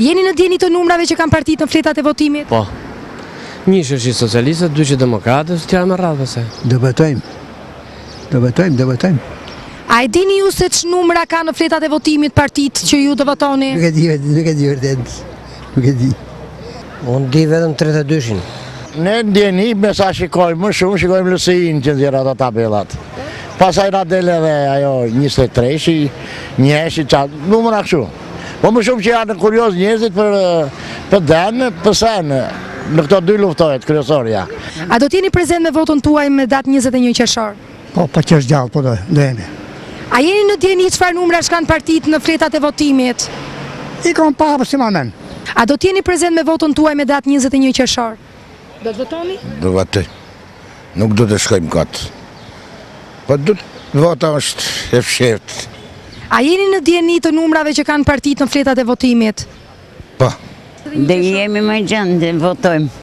Jeni në dijeni të numrave që kanë partitë në fletat e votimit? Po. Një që është i socialistët, dy që demokratët, të tjerat me radhë pastaj. Do votojmë. Do votojmë, do votojmë. A e dini ju se ç'numra ka në fletat e votimit partia që ju do votoni? Nuk e di, nuk e di vërtet. Nuk e di. Unë di vetëm 32-shin. Ne në dijeni me sa shikojmë, më shumë shikojmë LSI-në që nxjerr ato tabelat. Pastaj na del edhe ajo 23-shi, njëshi, qatë, numra kështu. Po më shumë që janë kuriozë njerëzit për, PD-në, PS-në në këto dy luftohet kryesorja. A do të jeni prezent me votën tuaj me datë 21 qershor? Po, po qe se jemi gjallë, po do jemi. A jeni në dijeni çfarë numrash kanë partitë në fletat e votimit? I kom pa, po s'i mbaj mend. A do të jeni prezent me votën tuaj me datë 21 qershor? Do të votoni? Do votoj. Nuk do të shkojmë këtë. Po do të vota është e fshehtë. A jeni në dijeni të numrave që kanë partitë në fletat e votimit? Po. Dhe jemi në gjendje, votojmë.